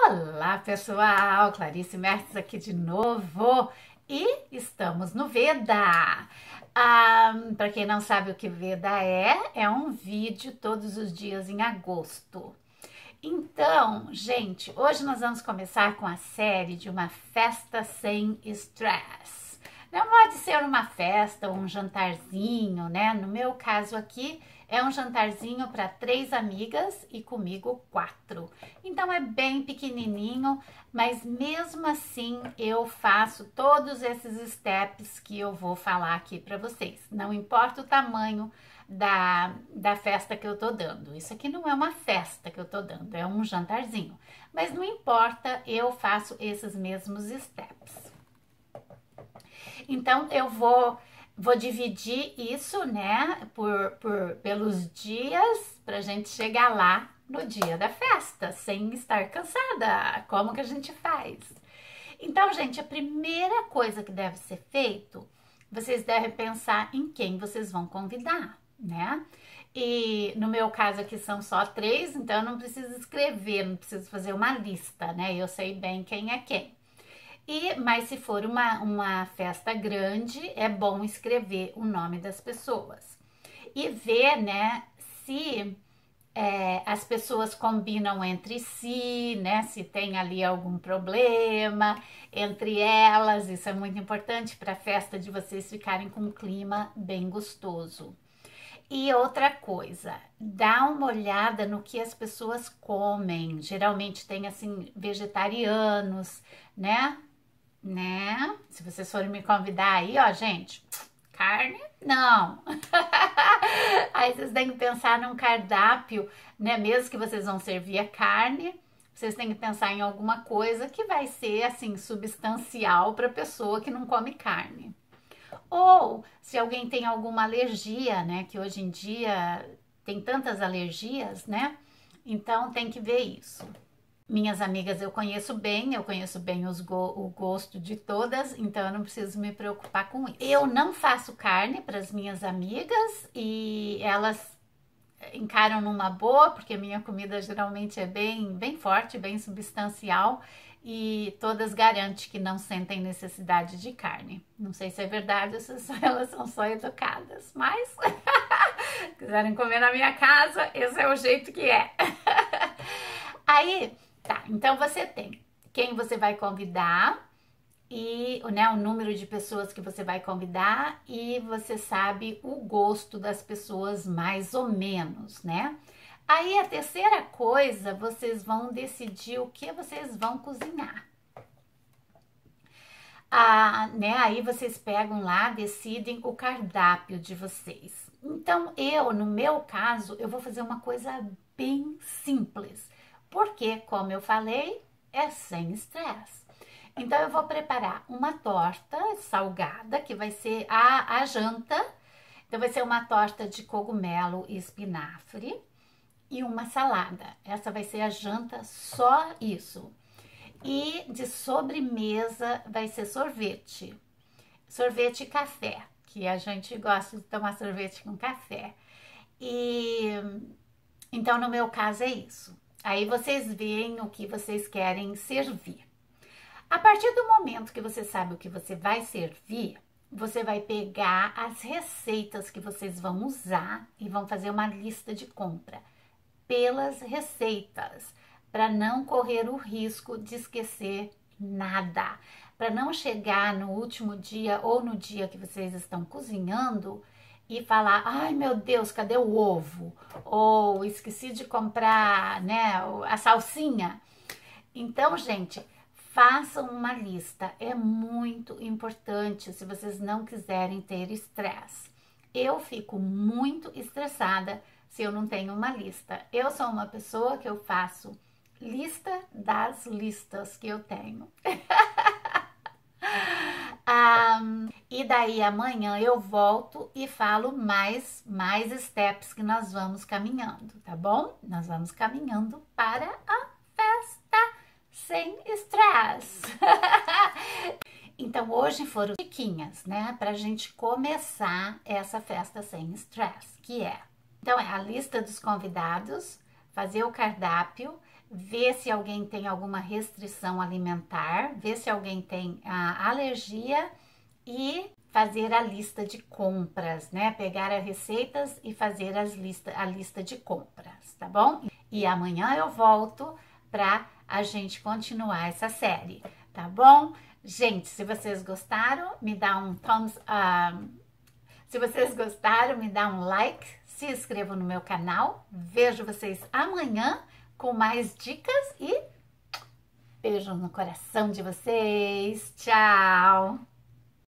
Olá pessoal, Clarice Mertes aqui de novo e estamos no Veda. Ah, Para quem não sabe o que Veda é, é um vídeo todos os dias em agosto. Então, gente, hoje nós vamos começar com a série de uma festa sem estresse. Não pode ser uma festa ou um jantarzinho, né? No meu caso aqui, é um jantarzinho para três amigas e comigo quatro. Então é bem pequenininho, mas mesmo assim eu faço todos esses steps que eu vou falar aqui para vocês. Não importa o tamanho da, da festa que eu tô dando. Isso aqui não é uma festa que eu tô dando, é um jantarzinho. Mas não importa, eu faço esses mesmos steps. Então eu vou Vou dividir isso, né, por, por pelos dias para gente chegar lá no dia da festa, sem estar cansada. Como que a gente faz? Então, gente, a primeira coisa que deve ser feito, vocês devem pensar em quem vocês vão convidar, né? E no meu caso aqui são só três, então eu não preciso escrever, não preciso fazer uma lista, né? Eu sei bem quem é quem. E, mas se for uma, uma festa grande, é bom escrever o nome das pessoas. E ver, né, se é, as pessoas combinam entre si, né? Se tem ali algum problema entre elas, isso é muito importante para a festa de vocês ficarem com um clima bem gostoso. E outra coisa, dá uma olhada no que as pessoas comem. Geralmente tem assim vegetarianos, né? Né? Se vocês forem me convidar aí, ó, gente, carne, não. aí vocês têm que pensar num cardápio, né? Mesmo que vocês vão servir a carne, vocês têm que pensar em alguma coisa que vai ser, assim, substancial para pessoa que não come carne. Ou se alguém tem alguma alergia, né? Que hoje em dia tem tantas alergias, né? Então tem que ver isso. Minhas amigas eu conheço bem, eu conheço bem go o gosto de todas, então eu não preciso me preocupar com isso. Eu não faço carne para as minhas amigas e elas encaram numa boa, porque minha comida geralmente é bem, bem forte, bem substancial e todas garantem que não sentem necessidade de carne. Não sei se é verdade ou se elas são só educadas, mas quiserem comer na minha casa, esse é o jeito que é. Aí Tá, então você tem quem você vai convidar e né, o número de pessoas que você vai convidar e você sabe o gosto das pessoas mais ou menos, né? Aí a terceira coisa, vocês vão decidir o que vocês vão cozinhar. Ah, né? Aí vocês pegam lá, decidem o cardápio de vocês. Então eu, no meu caso, eu vou fazer uma coisa bem simples porque, como eu falei, é sem estresse. Então, eu vou preparar uma torta salgada, que vai ser a, a janta. Então, vai ser uma torta de cogumelo e espinafre e uma salada. Essa vai ser a janta, só isso. E de sobremesa vai ser sorvete. Sorvete e café, que a gente gosta de tomar sorvete com café. E então, no meu caso, é isso. Aí vocês veem o que vocês querem servir. A partir do momento que você sabe o que você vai servir, você vai pegar as receitas que vocês vão usar e vão fazer uma lista de compra pelas receitas, para não correr o risco de esquecer nada, para não chegar no último dia ou no dia que vocês estão cozinhando e falar, ai meu Deus, cadê o ovo? Ou esqueci de comprar, né, a salsinha. Então, gente, façam uma lista. É muito importante se vocês não quiserem ter estresse. Eu fico muito estressada se eu não tenho uma lista. Eu sou uma pessoa que eu faço lista das listas que eu tenho. Um, e daí amanhã eu volto e falo mais, mais steps que nós vamos caminhando, tá bom? Nós vamos caminhando para a festa sem estresse. então hoje foram diquinhas, né? Pra gente começar essa festa sem estresse, que é... Então é a lista dos convidados, fazer o cardápio, ver se alguém tem alguma restrição alimentar, ver se alguém tem a alergia e fazer a lista de compras, né? Pegar as receitas e fazer as lista, a lista de compras, tá bom? E amanhã eu volto para a gente continuar essa série, tá bom? Gente, se vocês gostaram, me dá um thumbs up. Se vocês gostaram, me dá um like, se inscreva no meu canal. Vejo vocês amanhã com mais dicas e beijo no coração de vocês. Tchau!